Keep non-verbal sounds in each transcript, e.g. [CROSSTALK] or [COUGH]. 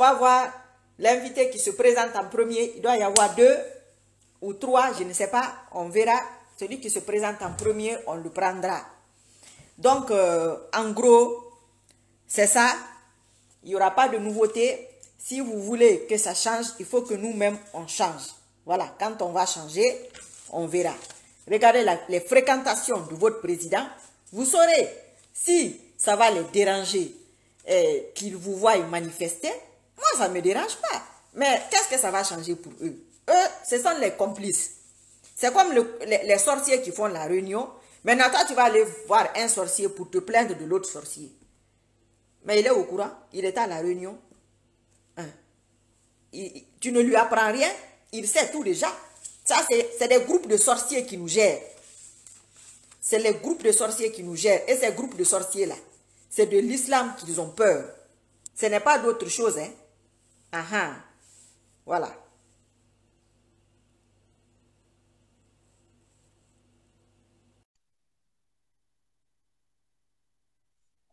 va voir l'invité qui se présente en premier. Il doit y avoir deux ou trois, je ne sais pas. On verra. Celui qui se présente en premier, on le prendra. Donc, euh, en gros, c'est ça. Il n'y aura pas de nouveauté. Si vous voulez que ça change, il faut que nous-mêmes, on change. Voilà, quand on va changer, on verra. Regardez les fréquentations de votre président. Vous saurez si ça va les déranger eh, qu'ils vous voient manifester. Moi, ça ne me dérange pas. Mais qu'est-ce que ça va changer pour eux? Eux, ce sont les complices. C'est comme les, sorciers qui font la réunion. Maintenant, toi, tu vas aller voir un sorcier pour te plaindre de l'autre sorcier. Mais il est au courant, il est à la réunion. Hein. tu ne lui apprends rien, il sait tout déjà. Ça, c'est des groupes de sorciers qui nous gèrent. C'est les groupes de sorciers qui nous gèrent. Et ces groupes de sorciers-là, c'est de l'islam qu'ils ont peur. Ce n'est pas d'autre chose. Hein? Ah, ah. Voilà.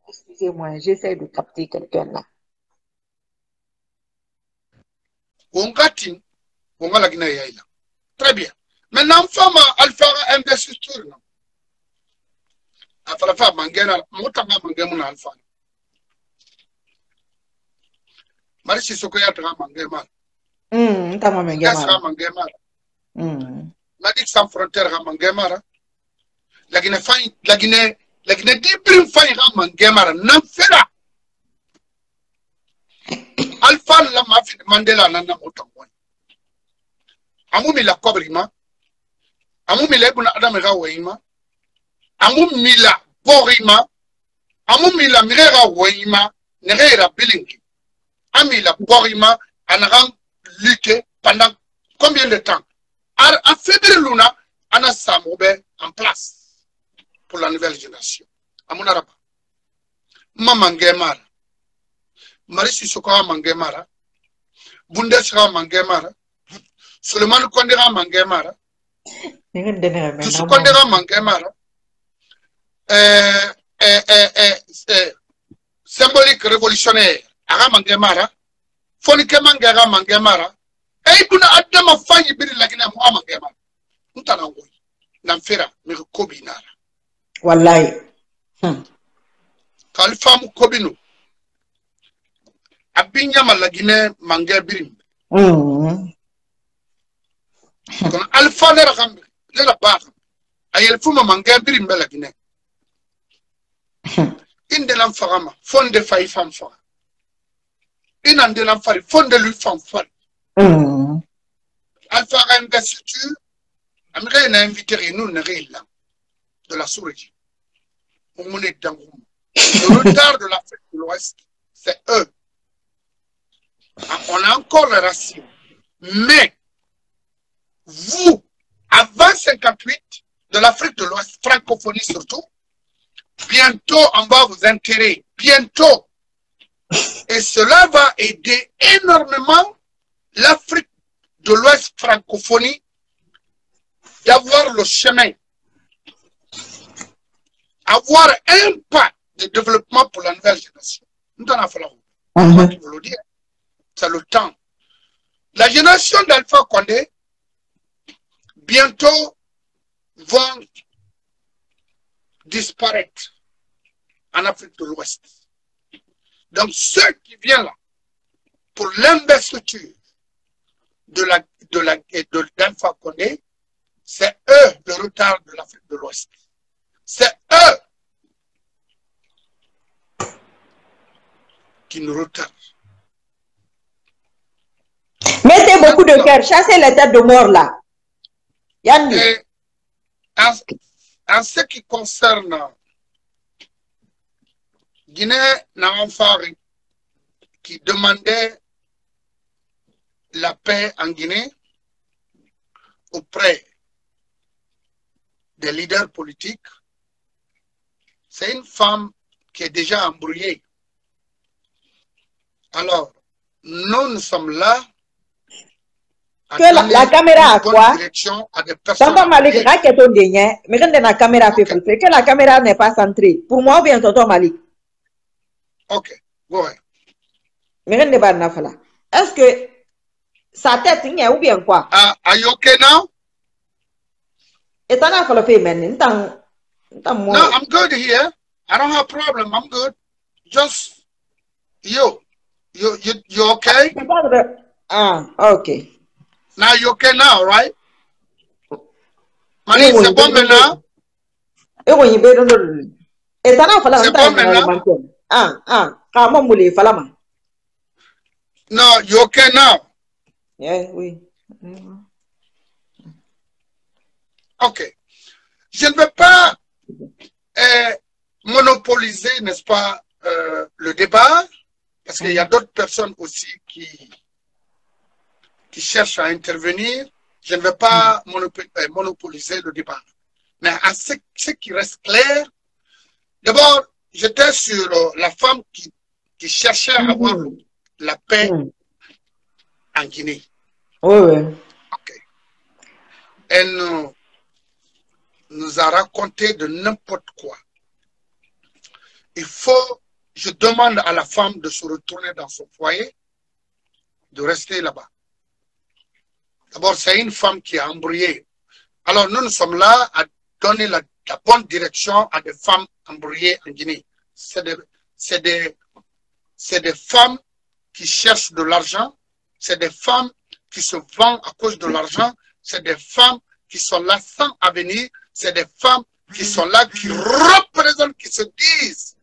Excusez-moi, j'essaie de capter quelqu'un là. Wongati, wongala gina yaila. Très bien. Maintenant, fama alpha investiture na. Afala fa mangena, mutanga mangemu na alpha. mari sisoko yataka mangema mm ta mangema yataka mangema mm. Nadi sans frontière ha mangema lakini fani lakini lakini dibrim fani ha mangema nan fera alfa la mafi mandela nan na motongoni amumi la kobrima amumi la ibn adam ga weima amumi la borima amumi la mirera weima nerera bilingi. Ami la bori ma anagan lutter pendant combien de temps? A février luna ana samobe en place pour la nouvelle génération. Amuna raba. Mama ngemara. Marisi Sokoa mangemara. Bundesra mangemara. Suleiman Kondera mangemara. Tusu Kondera mangemara. Euh, euh, euh, euh, symbolique révolutionnaire. aga mange mara foni ke mange aga mara e adama fayi biri lagina mu ama mange mara mutana ngoi. Namfera mi ko binara wallahi. Hmm. kalfamu kobinu abin yama lagine mange birim mm. kono alfa lera kam lera ba kam ayel fuma mange birim bela inde lam fagama fonde fay fam ina de lam fari fonde lui fam fari mm. alfa ga investiture amire na inviter nous ne réel de la sous-région. Le retard de l'Afrique de l'Ouest, c'est eux. On a encore les racines. Mais, vous, avant 58, de l'Afrique de l'Ouest, francophonie surtout, bientôt on va vous intéresser. Bientôt. Et cela va aider énormément l'Afrique de l'Ouest francophonie d'avoir le chemin avoir un pas de développement pour la nouvelle génération. Nous en avons fait C'est le temps. La génération d'Alpha Condé, bientôt, vont disparaître en Afrique de l'Ouest. Donc, ceux qui viennent là pour l'investiture de la de la de d'Alpha Condé, c'est eux le retard de l'Afrique de l'Ouest. C'est eux qui nous retardent. Mettez beaucoup de cœur, chassez les têtes de mort là. Yann. En, ce qui concerne Guinée Namfari, qui demandait la paix en Guinée auprès des leaders politiques, c'est une femme qui est déjà embrouillée. Alors, nous, nous sommes là. Que la, la caméra a quoi? Tonton Malik, raquette mais quand la caméra fait que la caméra n'est pas centrée. Pour moi ou bien Tonton Malik? Ok, go ahead. Mais rien débat na fala. Est-ce que sa tête a ou bien quoi? Uh, are you okay now? Et t'en as fala fait n'tang. No, I'm good here. I don't have a problem. I'm good. Just you. You you you okay? Ah, ok. Now you okay now, right? Mani, Oui, c'est bon oui, maintenant? E ko yibe don don. E t'en as fala C'est n'tang bon maintenant? Ah, ah, ka mo mule fala ma. No, you okay now? Yeah, oui. Ok. Je ne veux pas euh, monopoliser, n'est-ce pas, euh, le débat, parce qu'il y a d'autres personnes aussi qui, qui cherchent à intervenir. Je ne veux pas monopo- euh, monopoliser le débat. Mais à ce, ce qui reste clair, d'abord, j'étais sur euh, la femme qui, qui cherchait à avoir Mhm. la paix Mm. en Guinée. Oui, oui. Ok. Elle nous, nous a raconté de n'importe quoi. Il faut, je demande à la femme de se retourner dans son foyer, de rester là-bas. D'abord, c'est une femme qui a embrouillé. Alors, nous, nous sommes là à donner la, la bonne direction à des femmes embrouillées en Guinée. C'est des, des, des femmes qui cherchent de l'argent, c'est des femmes qui se vendent à cause de l'argent, c'est des femmes qui sont là sans avenir, c'est des femmes qui sont là, qui représentent, qui se disent,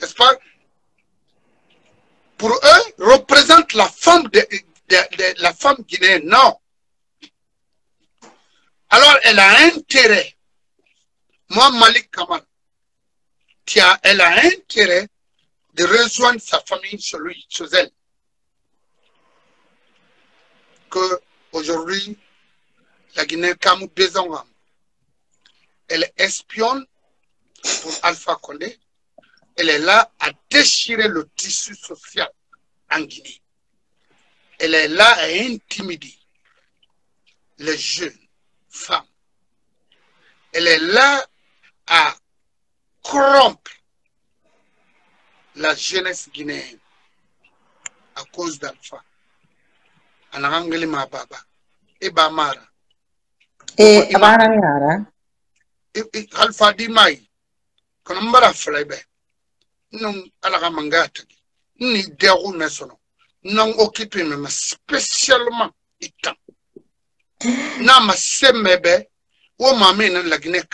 n'est-ce pas, pour eux, représentent la femme de- de- la femme guinéenne. Non. Alors, elle a intérêt, moi, Malik Kamal, qui a, elle a intérêt de rejoindre sa famille chez lui, chez elle. Que aujourd'hui, la Guinée Kamou Bezongam, elle espionne pour Alpha Condé. Elle est là à déchirer le tissu social en Guinée. Elle est là à intimider les jeunes femmes. Elle est là à corrompre la jeunesse guinéenne à cause d'Alpha. Anangangeli Mababa. Et Bamara. Eh, abana ni ara. I- i- Alpha di mai. Kono mbara flebe. Nung alaga mangata. Ni deru nesono. Nang occupé me spécialement itan. Na ma semebe. Wo mame la Guinée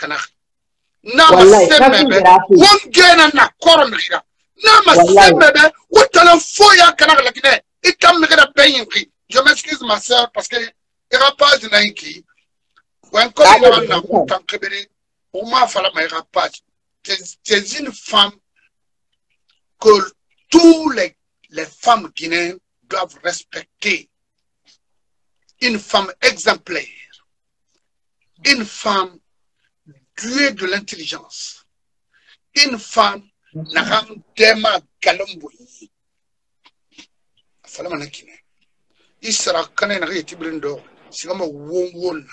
Je m'excuse ma sœur parce que na na kebere. Ma. C'est une femme que tous les, les femmes guinéennes doivent respecter. Une femme exemplaire. Une femme douée de l'intelligence. Une femme n'a dema. Fala mana kine. Isra kana na yeti blindo. Sigama won won.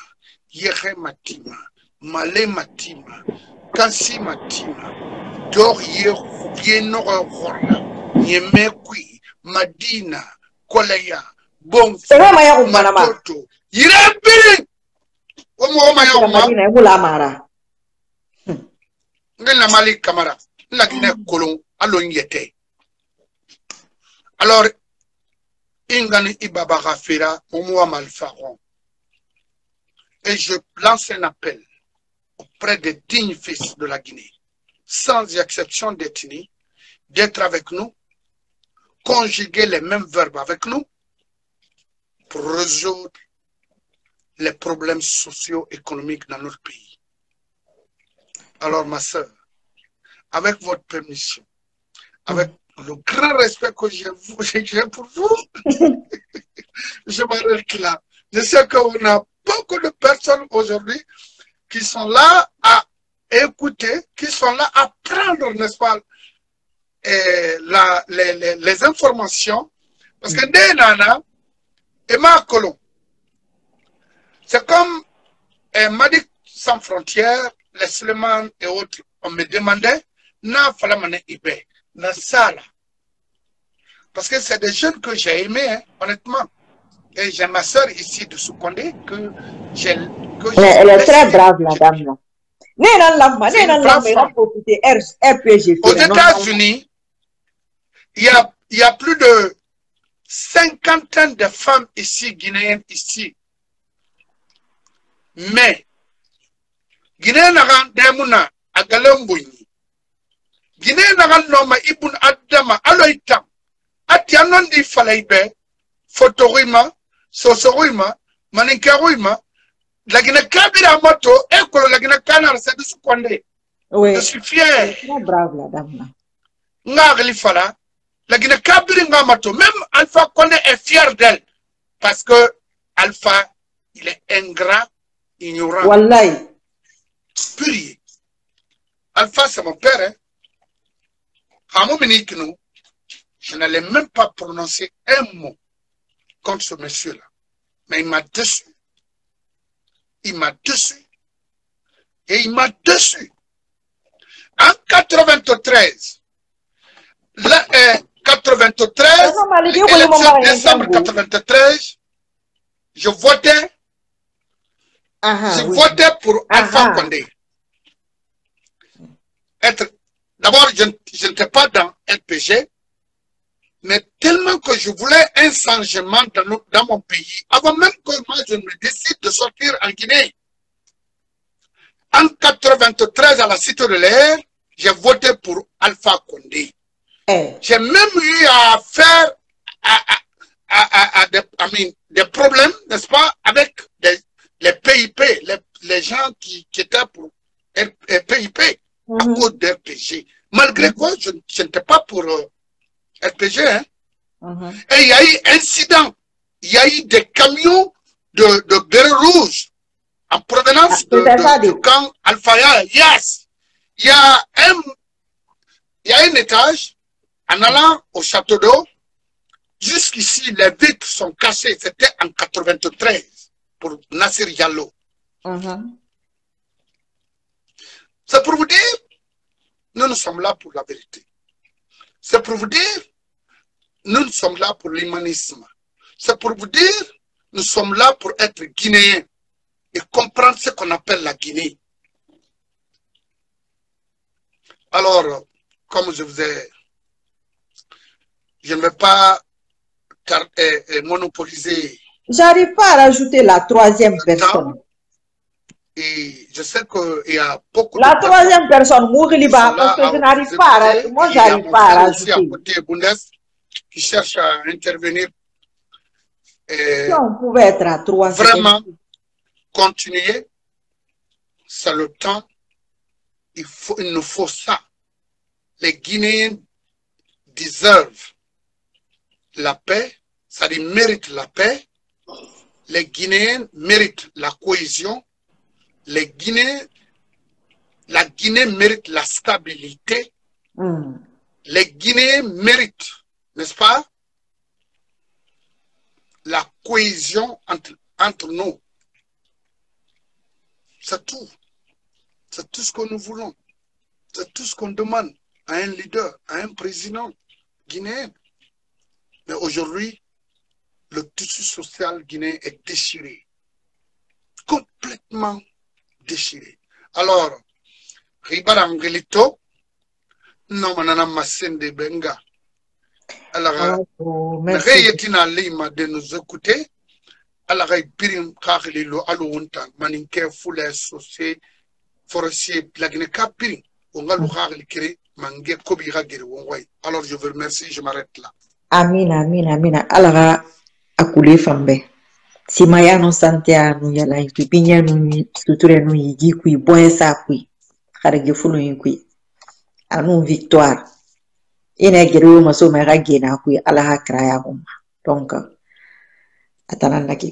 Yehe matima. Male matima. Kansi matima. Dor ye. Madina. Koleya. Bon. Ewa maya kumbana ma. Omo oma ya Kira oma. Alors ingani ibaba malfaron. Et je lance un appel auprès des dignes fils de la Guinée sans exception d'ethnie d'être avec nous conjuguer les mêmes verbes avec nous pour résoudre les problèmes socio-économiques dans notre pays alors, ma soeur, avec votre permission, avec le grand respect que j'ai [LAUGHS] pour vous, [LAUGHS] je m'arrête là. Je sais qu'on a beaucoup de personnes aujourd'hui qui sont là à écouter, qui sont là à prendre, n'est-ce pas, eh, la- les, les- les informations. Parce que dès Nana, et ma colon, c'est comme eh, Madi sans frontières, les Suleiman et autres, on me demandait, na falamane ibe, na sala. Parce que c'est des jeunes que j'ai aimés, hein, honnêtement. Et j'ai ma soeur ici de Soukondé que j'ai. Elle est très brave, la dame. là. Aux États-Unis, il y a, il y a plus de cinquantaine de femmes ici, guinéennes ici. Mais, Guinée nagan demuna a galambuni. Guinée nagan noma ibun adama aloitam. Ati anon di falaibe, fotorima, sosorima, maninkarima, la Guinée kabira moto, ekolo la Guinée kanar, c'est de ce qu'on est. Oui, Je suis fier. brave, la dame. là. nga akili fala lakini kabiri nga mato même alpha Condé est fier d'elle parce que alpha il est ingrat ignorant Wallahi. Purier alpha c'est mon père hein je n'allais même pas prononcer un mot contre ce monsieur là. Mais il m'a déçu. Il m'a déçu. Et il m'a déçu. En 93 là, euh, 93 Sasa maliki yuko yumo élection mara décembre yangu. 93 je votais Je oui. votais pour Alpha. Condé. Être, d'abord, je, je n'étais pas dans RPG, mais tellement que je voulais un changement dans, mon pays, avant même que moi je me décide de sortir en Guinée. En 93, à la Cité de l'air, j'ai voté pour Alpha Condé. Eh, J'ai même eu à faire à, à, à, à- à des, des problèmes, n'est-ce pas, avec des- les PIP, les, les gens qui, qui étaient pour R- euh, PIP à cause d'RPG. Malgré quoi, je, je n'étais pas pour euh, RPG. Hein. mhm. Et il y a eu incident. Il y a eu des camions de, de bérets rouges en provenance Ah, de, de- du camp Alphaya. Yes! Il y a un, il y a un étage en allant au château d'eau. Jusqu'ici, les vitres sont cassées. C'était en 93 pour Nassir Diallo. Mhm. C'est pour vous dire, nous, nous sommes là pour la vérité. C'est pour vous dire, nous, nous sommes là pour l'humanisme. C'est pour vous dire, nous sommes là pour être guinéens et comprendre ce qu'on appelle la Guinée. Alors, comme je vous ai, je ne vais pas euh, euh, monopoliser J'arrive pas à rajouter la troisième personne. et je sais qu'il y a beaucoup La de troisième personne, Mouriliba, parce que je n'arrive pas à écouter. ra- Moi, j'arrive pas à frère aussi à rajouter. côté, Bundes, qui cherche à intervenir. Et Si on pouvait être à trois, vraiment, continuer, c'est le temps. Il, faut, il nous faut ça. Les Guinéens deserve la paix, c'est-à-dire méritent la paix. Les Guinéens méritent la cohésion. Les Guinéens, la Guinée mérite la stabilité. Hmm. les Guinéens méritent, n'est-ce pas, la cohésion entre, entre nous. C'est tout. C'est tout ce que nous voulons. C'est tout ce qu'on demande à un leader, à un président guinéen. Mais aujourd'hui, le tissu social guinéen est déchiré. Complètement déchiré. Alors, Ribarangelito, non manana masende benga Oh, merci. yetina lima de nous écouter kakili lo alu maninke sosé forestier kakili kiri mange kobi wongwai alors je vous remercie je m'arrête là Amina, amina, amina. Alaga akule fan bɛɛ sima ya nu santea nu yala yi kui pinya nu suture nu yi ji kui bɔɛ sa kui. Harige fulu yi kui. Anu victoire. Ina gere yo maso mai rage na kui ala ha kraya kuma donc atana nake